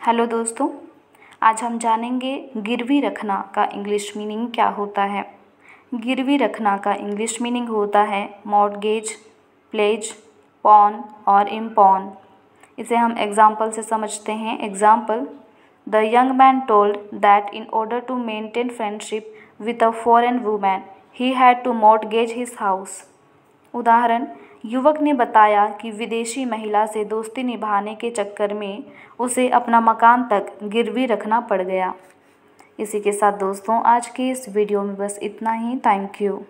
Hello दोस्तों, आज हम जानेंगे गिरवी रखना का इंग्लिश मीनिंग क्या होता है। गिरवी रखना का इंग्लिश मीनिंग होता है मॉडगेज प्लेज पॉन और इम्पॉन इसे हम एग्ज़ाम्पल से समझते हैं। Example the young man told that in order to maintain friendship with a foreign woman he had to mortgage his house उदाहरण युवक ने बताया कि विदेशी महिला से दोस्ती निभाने के चक्कर में उसे अपना मकान तक गिरवी रखना पड़ गया। इसी के साथ दोस्तों, आज के इस वीडियो में बस इतना ही। Thank you